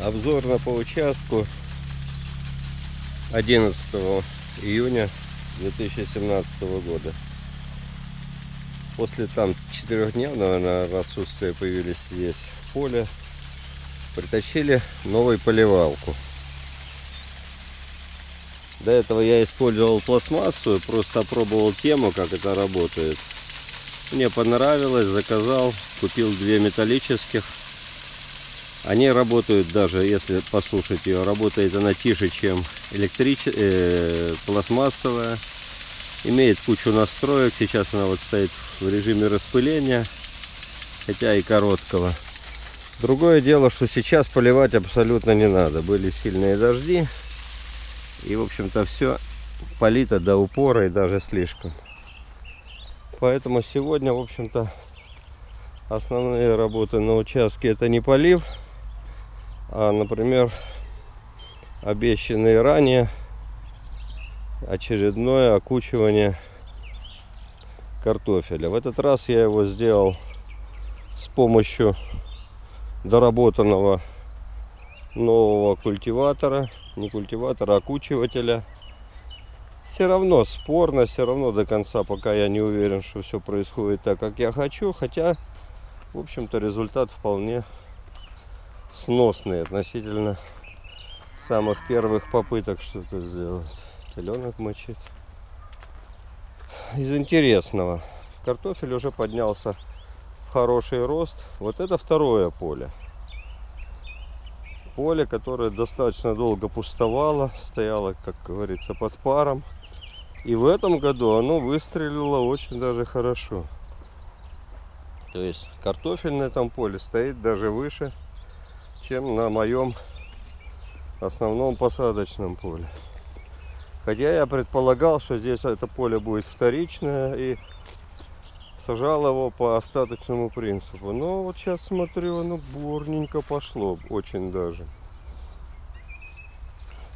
Обзорно по участку 11 июня 2017 года. После там четырехдневного наверное, отсутствия появились здесь поле. Притащили новую поливалку. До этого я использовал пластмассу, просто опробовал тему, как это работает. Мне понравилось, заказал, купил две металлических. Они работают даже, если послушать ее, работает она тише, чем электрич... э, пластмассовая. Имеет кучу настроек. Сейчас она вот стоит в режиме распыления, хотя и короткого. Другое дело, что сейчас поливать абсолютно не надо. Были сильные дожди. И, в общем-то, все полито до упора и даже слишком. Поэтому сегодня, в общем-то, основные работы на участке это не полив, а, например, обещанные ранее очередное окучивание картофеля. В этот раз я его сделал с помощью доработанного нового культиватора, не культиватора, а окучивателя. Все равно спорно, все равно до конца, пока я не уверен, что все происходит так, как я хочу. Хотя, в общем-то, результат вполне сносный относительно самых первых попыток что-то сделать. Теленок мочит. Из интересного. Картофель уже поднялся в хороший рост. Вот это второе поле. Поле, которое достаточно долго пустовало, стояло, как говорится, под паром. И в этом году оно выстрелило очень даже хорошо. То есть картофель на этом поле стоит даже выше чем на моем основном посадочном поле. Хотя я предполагал, что здесь это поле будет вторичное и сажал его по остаточному принципу. Но вот сейчас смотрю, оно бурненько пошло, очень даже.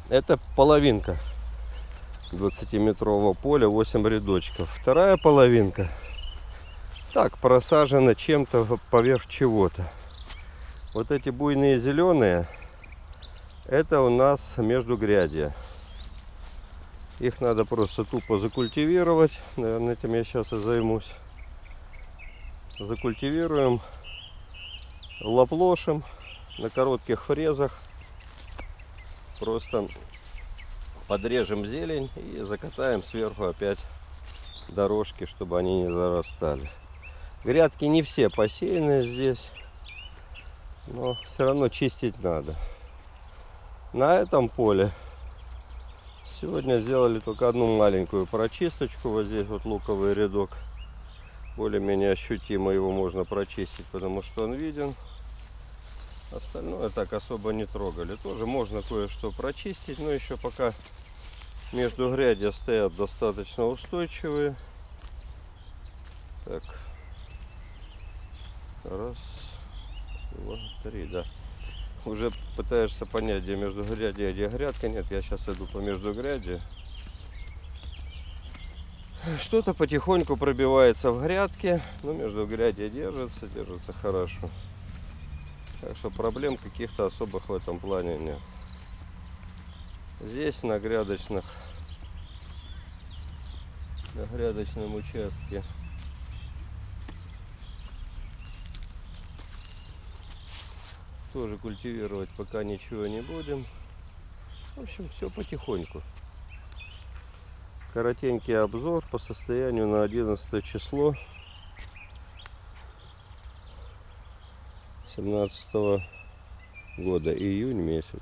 Это половинка 20-метрового поля, 8 рядочков. Вторая половинка так просажена чем-то поверх чего-то. Вот эти буйные зеленые, это у нас между грядья. Их надо просто тупо закультивировать. Наверное, этим я сейчас и займусь. Закультивируем лоплошем на коротких фрезах. Просто подрежем зелень и закатаем сверху опять дорожки, чтобы они не зарастали. Грядки не все посеяны здесь но все равно чистить надо. На этом поле сегодня сделали только одну маленькую прочисточку. Вот здесь вот луковый рядок. Более-менее ощутимо его можно прочистить, потому что он виден. Остальное так особо не трогали. Тоже можно кое-что прочистить, но еще пока между грядя стоят достаточно устойчивые. Так. Раз три, да. Уже пытаешься понять, где между грядью и где грядка. Нет, я сейчас иду по между гряди. Что-то потихоньку пробивается в грядке, но между грядью держится, держится хорошо. Так что проблем каких-то особых в этом плане нет. Здесь на грядочных, на грядочном участке тоже культивировать пока ничего не будем. В общем, все потихоньку. Коротенький обзор по состоянию на 11 число 17 года, июнь месяц.